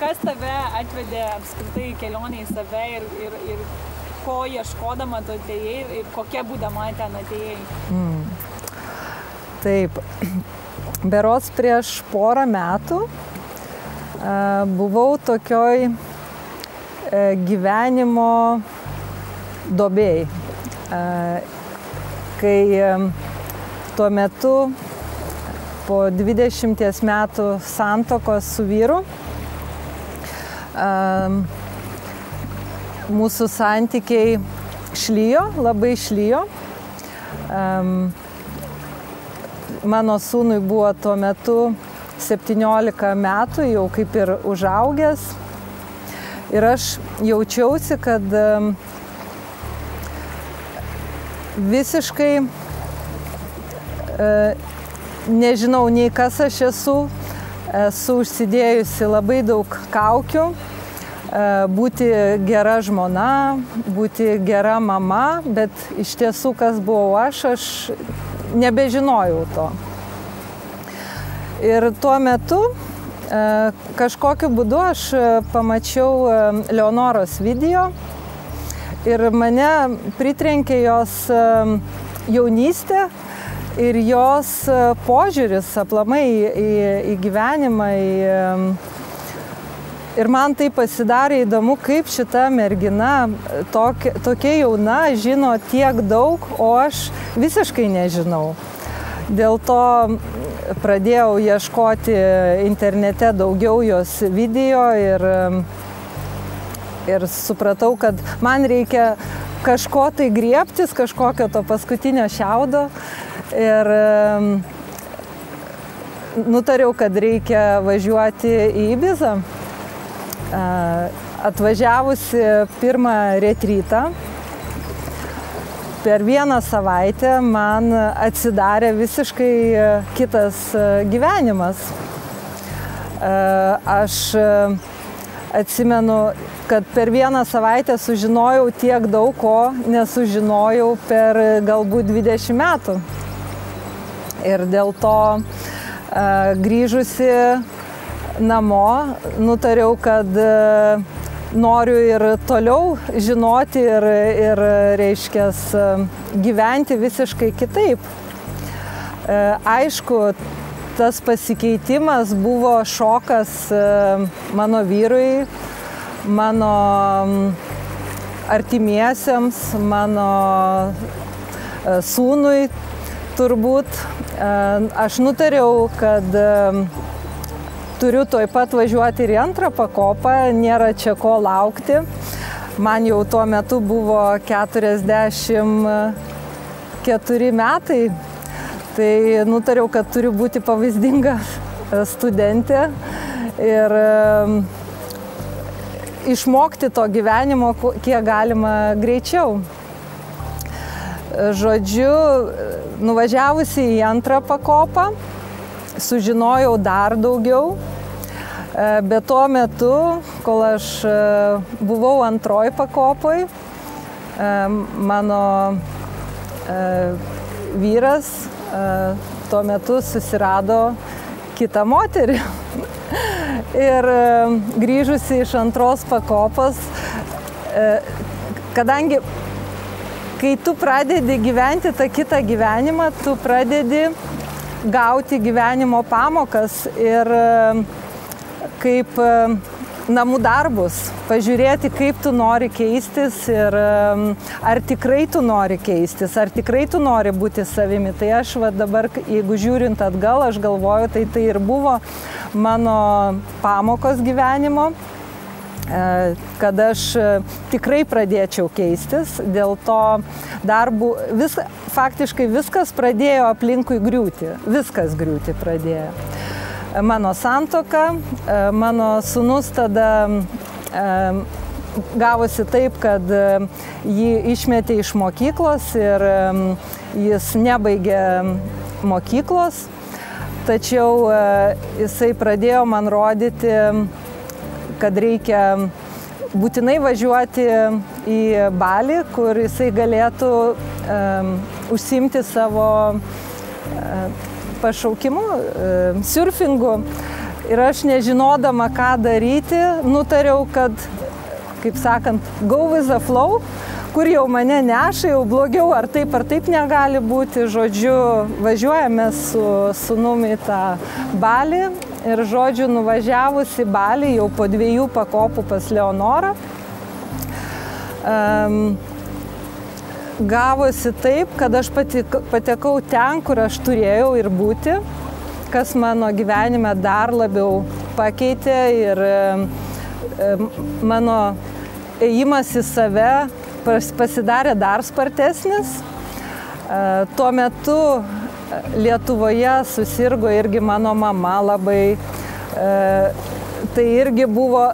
kas tave atvedė apskritai į kelionę į save ir, ir, ir ko ieškodama tu atėjai ir kokia būdama ten atėjai? Mm. Taip, berots prieš porą metų buvau tokioj e, gyvenimo dobėjai, kai tuo metu po 20 metų santokos su vyru. Mūsų santykiai šlyjo, labai šlyjo. Mano sūnui buvo tuo metu 17 metų, jau kaip ir užaugęs. Ir aš jaučiausi, kad visiškai nežinau nei kas aš esu, esu užsidėjusi labai daug kaukių, e, būti gera žmona, būti gera mama, bet iš tiesų kas buvau aš, aš nebežinojau to. Ir tuo metu e, kažkokiu būdu aš pamačiau e, Leonoros video ir mane pritrenkė jos jaunystė, ir jos e, požiūris aplamai į, į gyvenimą. Į, Ir man tai pasidarė įdomu, kaip šita mergina, tokia, tokia jauna, žino tiek daug, o aš visiškai nežinau. Dėl to pradėjau ieškoti internete daugiau jos video ir, ir supratau, kad man reikia kažko tai griebtis, kažkokio to paskutinio šiaudo Ir nutariau, kad reikia važiuoti į Ibizą. Atvažiavusi pirmą retrytą, per vieną savaitę man atsidarė visiškai kitas gyvenimas. Aš atsimenu, kad per vieną savaitę sužinojau tiek daug, ko nesužinojau per galbūt 20 metų. Ir dėl to grįžusi namo nutariau, kad noriu ir toliau žinoti ir, ir reiškia, gyventi visiškai kitaip. Aišku, tas pasikeitimas buvo šokas mano vyrui, mano artimiesiems, mano sūnui turbūt Aš nutariau, kad turiu toj pat važiuoti ir į antrą pakopą, nėra čia ko laukti. Man jau tuo metu buvo 44 metai, tai nutariau, kad turiu būti pavyzdinga studentė ir išmokti to gyvenimo kiek galima greičiau. Žodžiu, nuvažiavusi į antrą pakopą, sužinojau dar daugiau. E, bet tuo metu, kol aš e, buvau antroji pakopoj, e, mano vyras tuo metu susirado kitą moterį. Ir grįžusi iš antros pakopos, kadangi kai tu pradedi gyventi tą kitą gyvenimą, tu pradedi gauti gyvenimo pamokas ir e, kaip e, namų darbus, pažiūrėti, kaip tu nori keistis ir e, ar tikrai tu nori keistis, ar tikrai tu nori būti savimi. Tai aš va dabar, jeigu žiūrint atgal, aš galvoju, tai tai ir buvo mano pamokos gyvenimo. Kad aš tikrai pradėčiau keistis, dėl to darbų, vis, faktiškai viskas pradėjo aplinkui griūti, viskas griūti pradėjo. Mano santoka, e, mano sunus tada gavosi taip, kad jį išmetė iš mokyklos ir jis nebaigė mokyklos, tačiau jisai pradėjo man rodyti kad reikia būtinai važiuoti į Balį, kur jisai galėtų um, užsimti savo um, pašaukimu, um, surfingu. Ir aš nežinodama, ką daryti, nutariau, kad, kaip sakant, go with the flow, kur jau mane neša, jau blogiau, ar taip ar taip negali būti. Žodžiu, važiuojame su sunumi tą balį ir, žodžiu, nuvažiavus į balį jau po dviejų pakopų pas Leonorą. Um, gavosi taip, kad aš patekau ten, kur aš turėjau ir būti, kas mano gyvenime dar labiau pakeitė ir mano ėjimas į save pasidarė dar spartesnis. Tuo metu Lietuvoje susirgo irgi mano mama labai. Tai irgi buvo,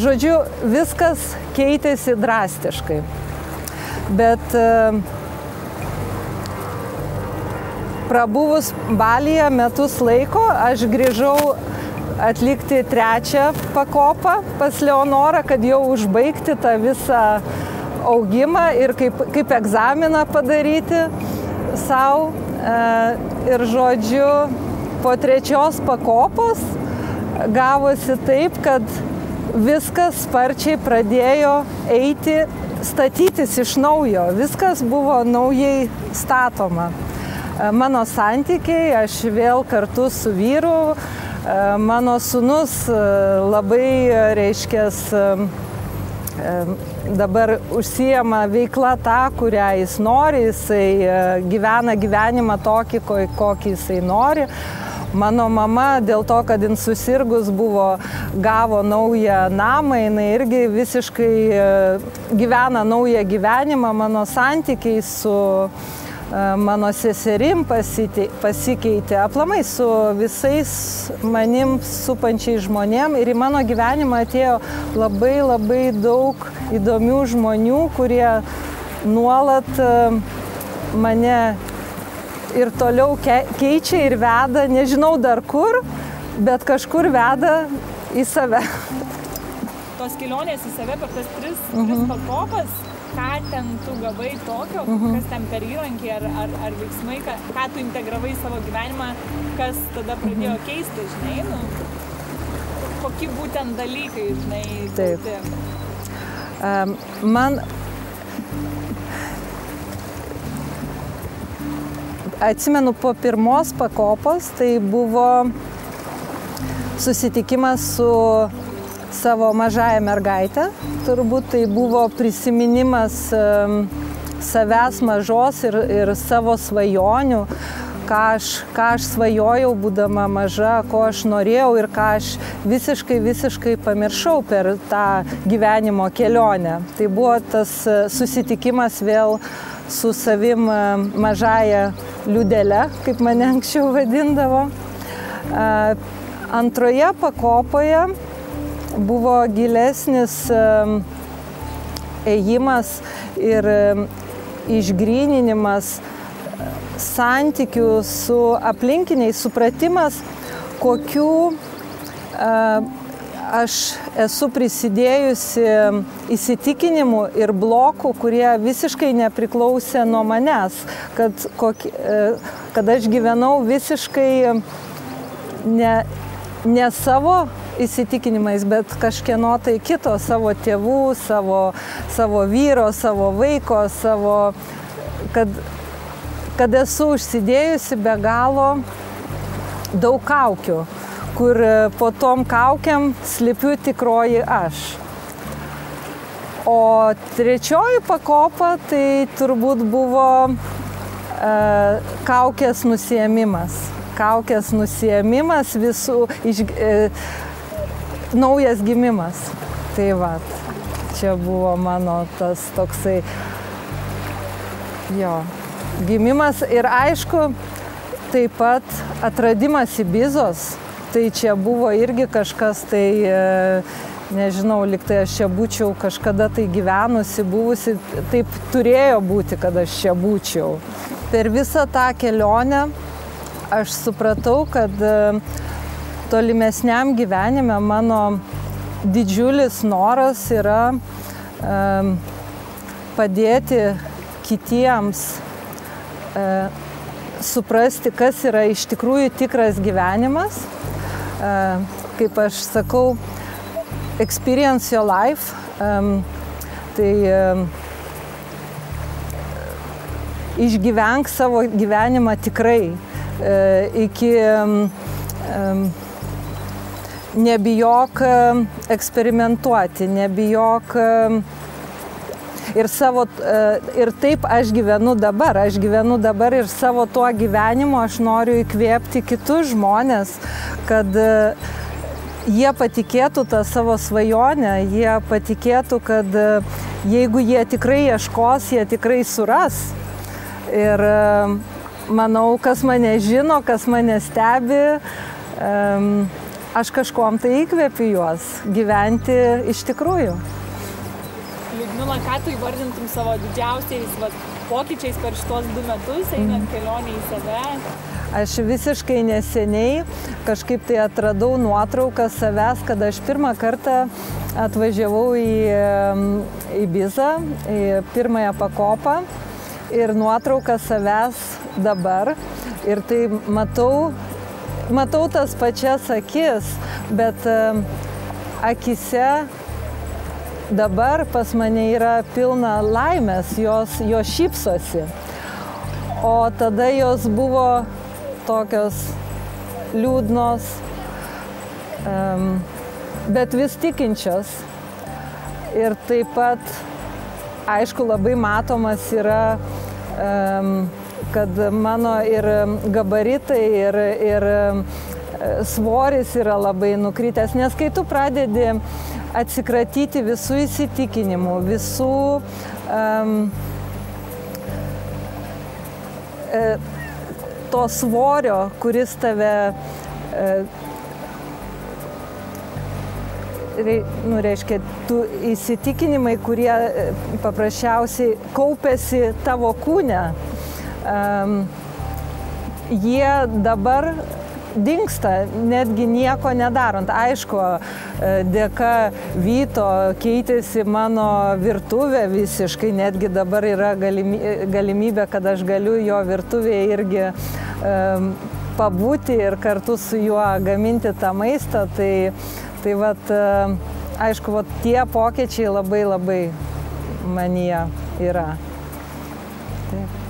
žodžiu, viskas keitėsi drastiškai bet e, prabuvus Balyje metus laiko aš grįžau atlikti trečią pakopą pas Leonorą, kad jau užbaigti tą visą augimą ir kaip, kaip egzaminą padaryti savo. Ir žodžiu, po trečios pakopos gavosi taip, kad viskas sparčiai pradėjo eiti statytis iš naujo, viskas buvo naujai statoma. Mano santykiai, aš vėl kartu su vyru, mano sunus labai, reiškia, dabar užsijama veikla tą, kurią jis nori, jisai gyvena gyvenimą tokį, kokį jisai nori. Mano mama dėl to, kad jin susirgus buvo, gavo naują namą, jinai irgi visiškai e, gyvena naują gyvenimą, mano santykiai su e, mano seserim pasikeitė, aplamai su visais manim supančiai žmonėm ir į mano gyvenimą atėjo labai labai daug įdomių žmonių, kurie nuolat e, mane ir toliau keičia ir veda, nežinau dar kur, bet kažkur veda į save. Tos kelionės į save per tas tris, tris mhm. pakopas, ką ten tu gavai tokio, uh mhm. -huh. kas ten per įrankį ar, ar, ar veiksmai, ką, ką tu integravai į savo gyvenimą, kas tada pradėjo uh mhm. -huh. keisti, žinai, nu, kokie būtent dalykai, žinai. Taip. Um, man atsimenu po pirmos pakopos, tai buvo susitikimas su savo mažąją mergaitę. Turbūt tai buvo prisiminimas savęs mažos ir, ir savo svajonių, ką aš, ką aš svajojau būdama maža, ko aš norėjau ir ką aš visiškai, visiškai pamiršau per tą gyvenimo kelionę. Tai buvo tas susitikimas vėl su savim mažąją liudelę, kaip mane anksčiau vadindavo. Antroje pakopoje buvo gilesnis ėjimas ir išgryninimas santykių su aplinkiniais, supratimas, kokių aš esu prisidėjusi įsitikinimų ir blokų, kurie visiškai nepriklausė nuo manęs, kad, kokie, kad aš gyvenau visiškai ne, ne savo įsitikinimais, bet kažkieno tai kito, savo tėvų, savo, savo vyro, savo vaiko, savo, kad, kad esu užsidėjusi be galo daug kaukių kur po tom kaukiam slipiu tikroji aš. O trečioji pakopa tai turbūt buvo e, kaukės nusiemimas. Kaukės nusiemimas visų, iš, e, naujas gimimas. Tai va, čia buvo mano tas toksai, jo, gimimas ir aišku, taip pat atradimas į bizos tai čia buvo irgi kažkas tai, e, nežinau, liktai aš čia būčiau kažkada tai gyvenusi, buvusi, taip turėjo būti, kad aš čia būčiau. Per visą tą kelionę aš supratau, kad e, tolimesniam gyvenime mano didžiulis noras yra um, padėti kitiems uh, suprasti, kas yra iš tikrųjų tikras gyvenimas kaip aš sakau, experience your life. Um, tai um, išgyvenk savo gyvenimą tikrai uh, iki um, nebijok eksperimentuoti, nebijok ir savo, ir taip aš gyvenu dabar, aš gyvenu dabar ir savo tuo gyvenimu aš noriu įkvėpti kitus žmonės, kad jie patikėtų tą savo svajonę, jie patikėtų, kad jeigu jie tikrai ieškos, jie tikrai suras. Ir manau, kas mane žino, kas mane stebi, aš kažkom tai įkvėpiu juos gyventi iš tikrųjų. Liudmila, ką tu įvardintum savo didžiausiais va, pokyčiais per šitos du metus, einant kelionį į save? Aš visiškai neseniai kažkaip tai atradau nuotrauką savęs, kad aš pirmą kartą atvažiavau į, į Bizą, į pirmąją pakopą ir nuotrauką savęs dabar. Ir tai matau, matau tas pačias akis, bet akise dabar pas mane yra pilna laimės, jos, jos šypsosi. O tada jos buvo tokios liūdnos, bet vis tikinčios. Ir taip pat, aišku, labai matomas yra, um, kad mano ir gabaritai, ir, ir svoris yra labai nukritęs, nes kai tu pradedi atsikratyti visų įsitikinimų, visų um, to svorio, kuris tave nu, reiškia, tų įsitikinimai, kurie paprasčiausiai kaupėsi tavo kūne, um, jie dabar dinksta, netgi nieko nedarant. Aišku, dėka Vyto keitėsi mano virtuvė visiškai, netgi dabar yra galimybė, kad aš galiu jo virtuvėje irgi um, pabūti ir kartu su juo gaminti tą maistą. Tai, tai vat, aišku, vat, tie pokyčiai labai labai manyje yra. Taip.